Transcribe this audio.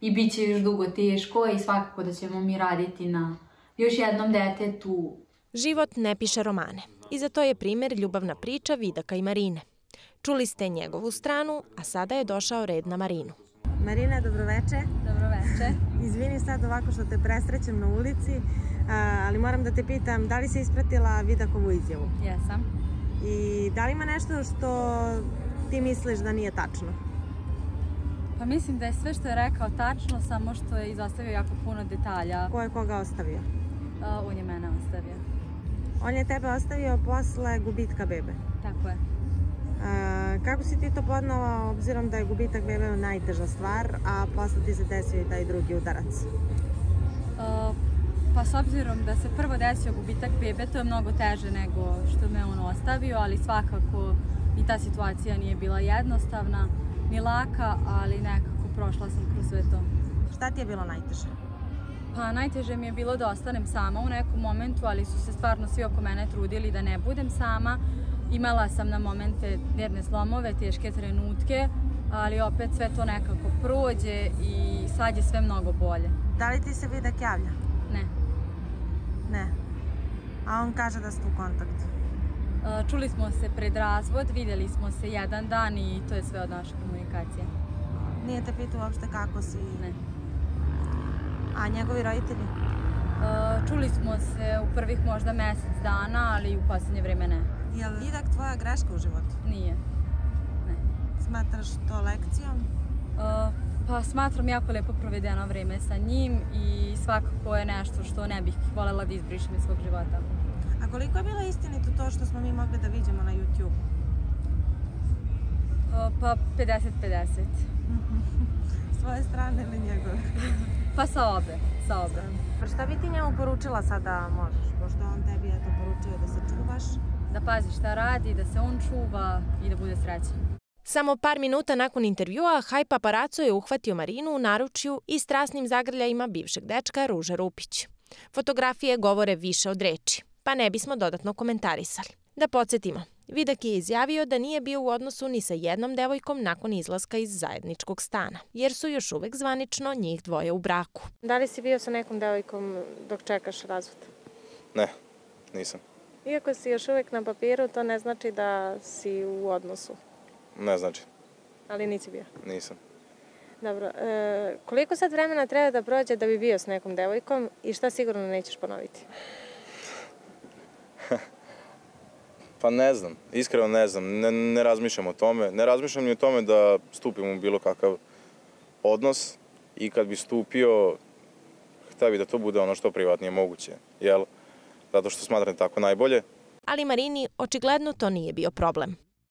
i bit će još dugo teško i svakako da ćemo mi raditi na još jednom detetu. Život ne piše romane. I za to je primer ljubavna priča Vidaka i Marine. Čuli ste njegovu stranu, a sada je došao red na Marinu. Marina, dobroveče. Dobroveče. Izvini sad ovako što te presrećem na ulici, ali moram da te pitam, da li si ispratila Vidakovu izjavu? Jesam. I da li ima nešto što ti misliš da nije tačno? Pa mislim da je sve što je rekao tačno, samo što je izostavio jako puno detalja. Ko je koga ostavio? Uh, on je mene ostavio. On je tebe ostavio posle gubitka bebe? Tako je. A, kako si ti to podnala, obzirom da je gubitak bebe najteža stvar, a posle ti se desio i taj drugi udarac? Uh, pa s obzirom da se prvo desio gubitak bebe, to je mnogo teže nego što me on ostavio, ali svakako i ta situacija nije bila jednostavna ni laka, ali nekako prošla sam kroz sve to. Šta ti je bilo najteže? Pa najteže mi je bilo da ostanem sama u nekom momentu, ali su se stvarno svi oko mene trudili da ne budem sama. Imala sam na momente nervne slomove, teške trenutke, ali opet sve to nekako prođe i sad je sve mnogo bolje. Da li ti se Vidak javlja? Ne. Ne. A on kaže da ste u kontaktu? Čuli smo se pred razvod, videli smo se jedan dan i to je sve od naše komunikacije. Nije te pitao uopšte kako si? Ne. A njegovi roditelji? Čuli smo se u prvih možda mesec dana, ali u poslednje vreme ne. Je li Vidak tvoja greška u životu? Nije. Ne. Smatraš to lekcijom? Pa smatram jako lepo provedeno vreme sa njim i svakako je nešto što ne bih volela da izbrišem iz svog života. A koliko je bilo istinito to što smo mi mogli da vidimo na YouTube? Pa 50-50. S svoje strane ili njegove? Pa sa obe, sa obe. Pa šta bi ti njemu poručila sad da možeš, pošto on tebi eto poručio da se čuvaš? Da pazi šta radi, da se on čuva i da bude srećan. Samo par minuta nakon intervjua, Haj Paparaco je uhvatio Marinu u naručju i strasnim zagrljajima bivšeg dečka Ruža Rupić. Fotografije govore više od reči pa ne bismo dodatno komentarisali. Da podsjetimo, Vidak je izjavio da nije bio u odnosu ni sa jednom devojkom nakon izlaska iz zajedničkog stana, jer su još uvek zvanično njih dvoje u braku. Da li si bio sa nekom devojkom dok čekaš razvod? Ne, nisam. Iako si još uvek na papiru, to ne znači da si u odnosu? Ne znači. Ali nisi bio? Nisam. Dobro. E, koliko sad vremena treba da prođe da bi bio s nekom devojkom i šta sigurno nećeš ponoviti? pa ne znam, iskreno ne znam, ne, ne razmišljam o tome. Ne razmišljam ni o tome da stupim u bilo kakav odnos i kad bi stupio, htio bi da to bude ono što privatnije moguće, jel? Zato što smatram tako najbolje. Ali Marini očigledno to nije bio problem.